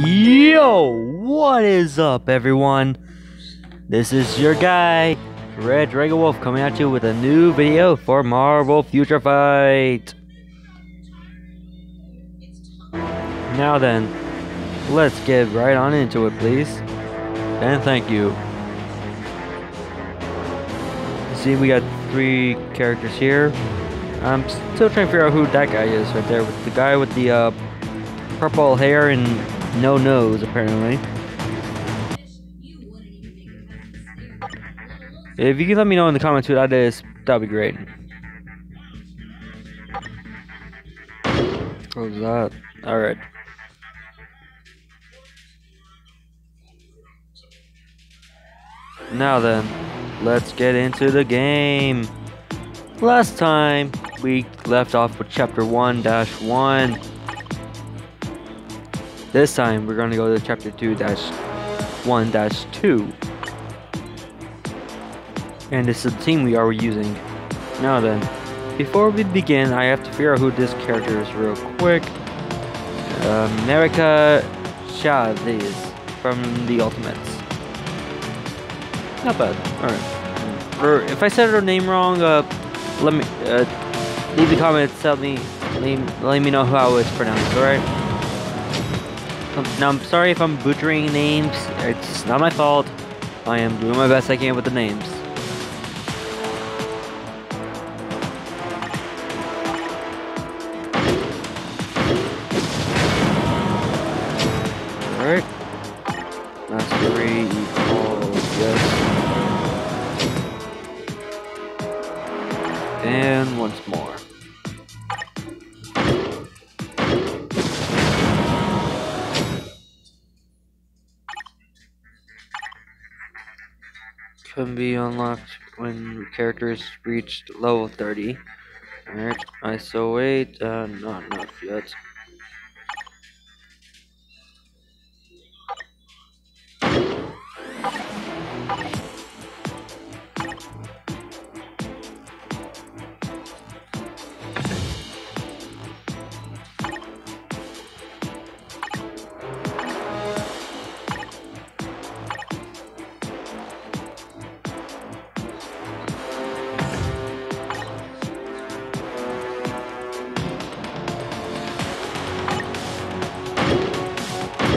Yo, what is up, everyone? This is your guy, Red Dragowolf, coming at you with a new video for Marvel Future Fight. Now then, let's get right on into it, please. And thank you. See, we got three characters here. I'm still trying to figure out who that guy is right there. With the guy with the uh, purple hair and no nose, apparently. If you can let me know in the comments who that is, that'd be great. What was that? Alright. Now then, let's get into the game. Last time, we left off with chapter 1-1. This time, we're gonna go to chapter 2-1-2. And this is the team we are using. Now then, before we begin, I have to figure out who this character is real quick. Uh, America Chavez from the Ultimates. Not bad. Alright. Or if I said her name wrong, uh, let me, uh, leave the comments, tell me, leave, let me know how it's pronounced, alright? Now, I'm sorry if I'm butchering names. It's not my fault. I am doing my best I can with the names. Can be unlocked when characters reached level 30. Alright, ISO 8, uh, not enough yet.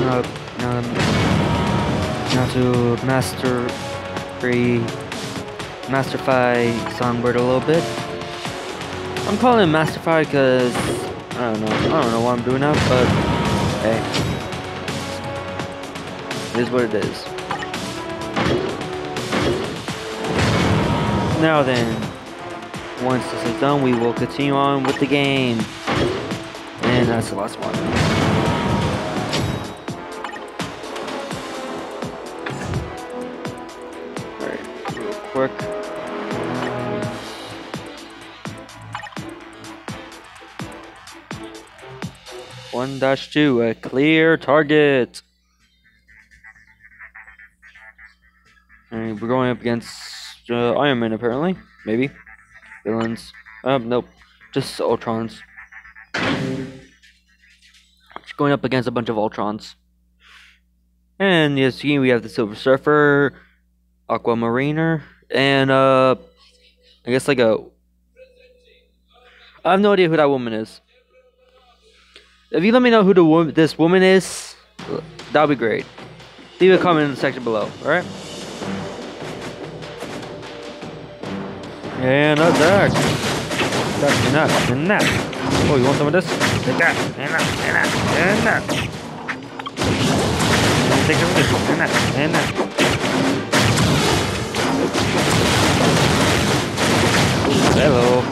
Uh, um, now to master free masterify songbird a little bit. I'm calling it masterify because i don't know i don't know what i'm doing now but hey. It is what it is. Now then once this is done we will continue on with the game. And that's the last one quick. One dash two, a clear target. And we're going up against uh, Iron Man, apparently. Maybe. Villains. Um, nope. Just Ultrons. Just going up against a bunch of Ultrons. And yes, we have the Silver Surfer, Aquamariner, and uh, I guess like a. I have no idea who that woman is. If you let me know who the woman, this woman is, that'll be great. Leave a comment in the section below. All right. And attack. Attack That's enough. Enough. Oh, you want some of this? Take that that that that. And take some of this and that Hello.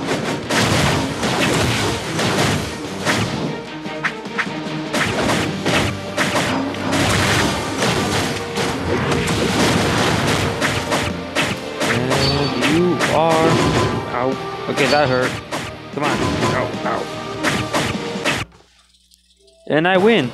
And you are. Ow. Okay, that hurt. Come on. Ow, ow. And I win.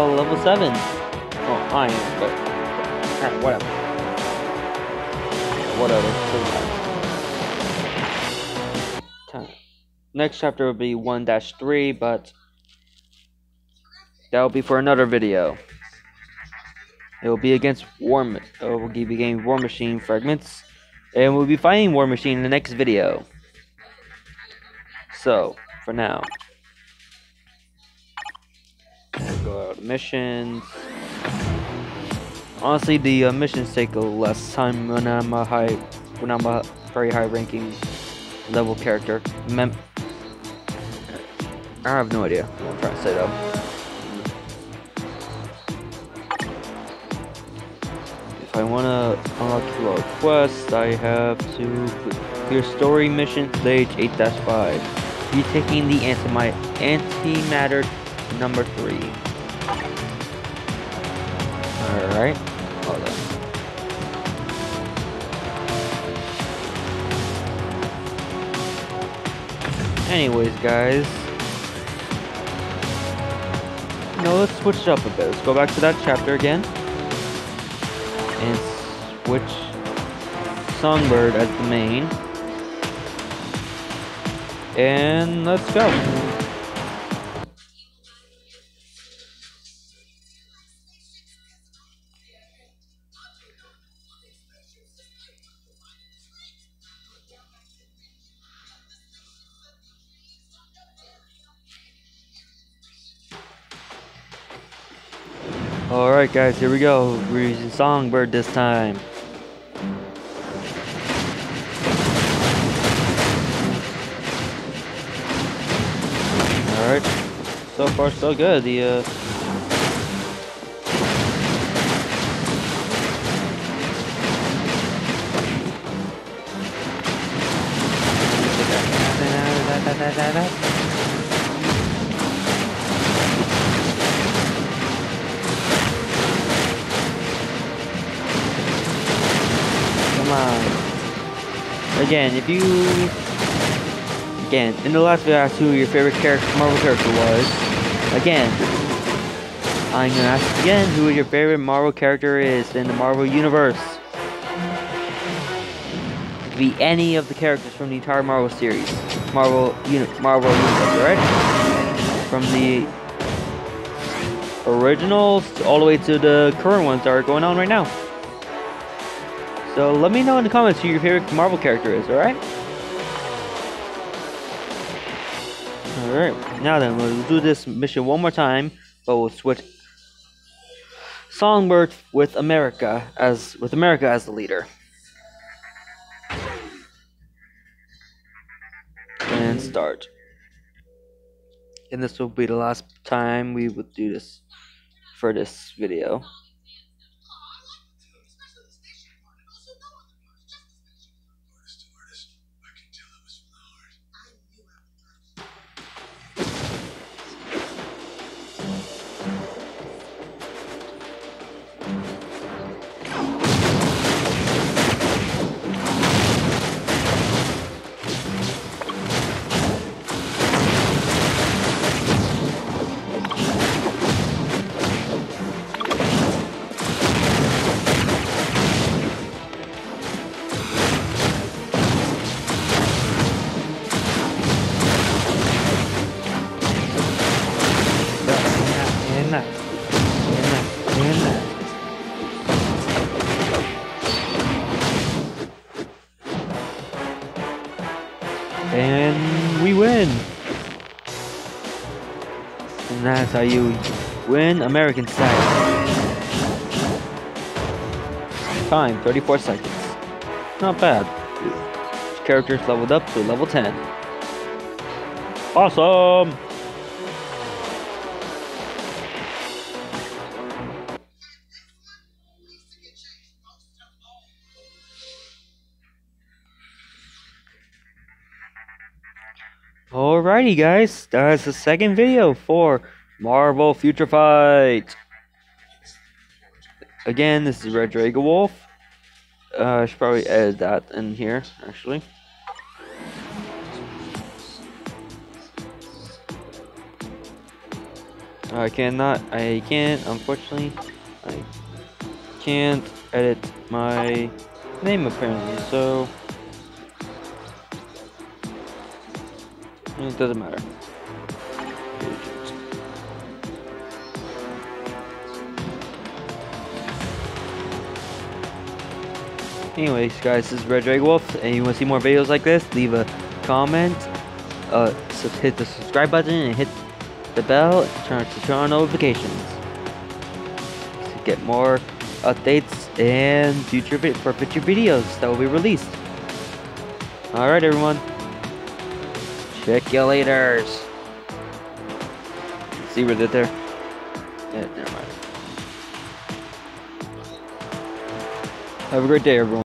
Alright, now level 7. Oh, I am, but eh, whatever. Whatever. Time. Next chapter will be 1-3, but that will be for another video. It will be against War. Uh, we'll be getting War Machine fragments, and we'll be fighting War Machine in the next video. So, for now, we'll go out missions. Honestly, the uh, missions take a less time when I'm a high, when I'm a very high ranking level character. Mem I have no idea what I'm trying to say though. If I want to unlock your quest, I have to clear story mission stage 8-5. Be taking the anti antimatter number 3. Alright. Hold on. Anyways, guys. No, let's switch it up a bit. Let's go back to that chapter again and switch Songbird as the main. And let's go. Alright guys, here we go. We're using Songbird this time. Alright. So far so good. The uh Again, if you... Again, in the last video I asked who your favorite character, Marvel character was. Again, I'm gonna ask again who your favorite Marvel character is in the Marvel Universe. It could be any of the characters from the entire Marvel series. Marvel, uni Marvel Universe, right? From the originals all the way to the current ones that are going on right now. So let me know in the comments who your favorite Marvel character is, alright? Alright, now then, we'll do this mission one more time, but we'll switch Songbird with America as with America as the leader. And start. And this will be the last time we would do this for this video. And we win! And that's how you win American style. Time, 34 seconds. Not bad. Characters leveled up to level 10. Awesome! Alrighty guys, that's the second video for Marvel Future Fight. Again, this is Red Dragowolf. Uh, I should probably edit that in here, actually. I cannot, I can't, unfortunately. I can't edit my name apparently, so it doesn't matter. Anyways, guys, this is Red Dragowolf, and you want to see more videos like this, leave a comment, uh, hit the subscribe button, and hit the bell, turn to turn on notifications to get more updates and future for future videos that will be released. All right, everyone. Later. See where they're there. Yeah, never mind. Have a great day, everyone.